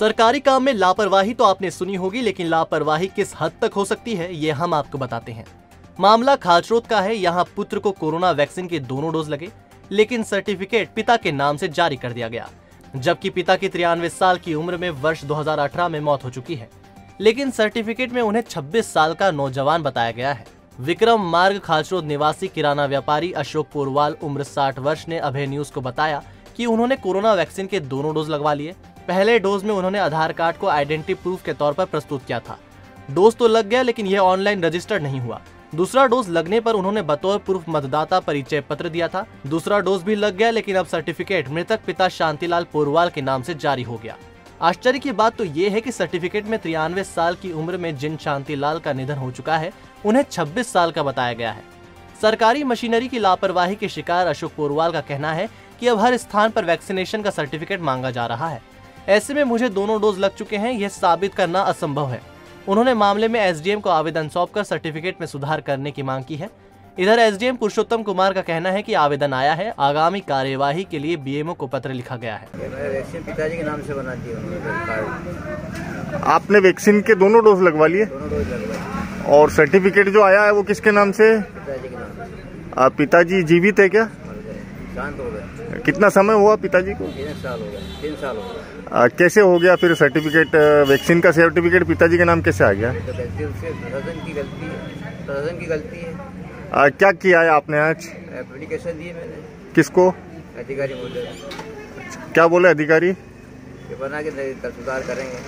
सरकारी काम में लापरवाही तो आपने सुनी होगी, लेकिन लापरवाही किस हद तक हो सकती है, ये हम आपको बताते हैं। मामला खाचरोद का है, यहाँ पुत्र को कोरोना वैक्सीन के दोनों डोज लगे, लेकिन सर्टिफिकेट पिता के नाम से जारी कर दिया गया। जबकि पिता की तिरानवे साल की उम्र में वर्ष 2018 में मौत हो चुकी है। लेकिन सर्टिफिकेट में उन्हें 26 साल का नौजवान बताया गया है। विक्रम मार्ग खाचरोद निवासी किराना व्यापारी अशोक पोरवाल, उम्र 60 वर्ष, ने अभय न्यूज़ को बताया कि उन्होंने कोरोना वैक्सीन के दोनों डोज लगवा लिए। पहले डोज में उन्होंने आधार कार्ड को आइडेंटिटी प्रूफ के तौर पर प्रस्तुत किया था। डोज तो लग गया, लेकिन यह ऑनलाइन रजिस्टर्ड नहीं हुआ। दूसरा डोज लगने पर उन्होंने बतौर प्रूफ मतदाता परिचय पत्र दिया था। दूसरा डोज भी लग गया, लेकिन अब सर्टिफिकेट मृतक पिता शांतिलाल पोरवाल के नाम से जारी हो गया। आश्चर्य की बात तो ये है कि सर्टिफिकेट में तिरानवे साल की उम्र में जिन शांतिलाल का निधन हो चुका है, उन्हें 26 साल का बताया गया है। सरकारी मशीनरी की लापरवाही के शिकार अशोक पोरवाल का कहना है कि अब हर स्थान पर वैक्सीनेशन का सर्टिफिकेट मांगा जा रहा है। ऐसे में मुझे दोनों डोज लग चुके हैं यह साबित करना असंभव है। उन्होंने मामले में एसडीएम को आवेदन सौंपकर सर्टिफिकेट में सुधार करने की मांग की है। इधर एसडीएम पुरुषोत्तम कुमार का कहना है कि आवेदन आया है आगामी कार्यवाही के लिए बीएमओ को पत्र लिखा गया है। वैक्सीन पिताजी के नाम से बना आपने वैक्सीन के दोनों डोज लगवा लिए? और सर्टिफिकेट जो आया है वो किसके नाम से? पिताजी के नाम से। आ, पिताजी जीवित है क्या? शांत हो गए कितना समय हुआ पिताजी को? तीन साल हो गए तीन साल हो गए। आ, कैसे हो गया फिर सर्टिफिकेट वैक्सीन का सर्टिफिकेट? पिताजी के नाम कैसे आ गया? तो प्रशासन की गलती है प्रशासन की गलती है। आ, क्या किया है आपने आज? एप्लीकेशन दी मैंने। किसको? अधिकारी महोदय क्या बोले अधिकारी? बना के सुधार करेंगे।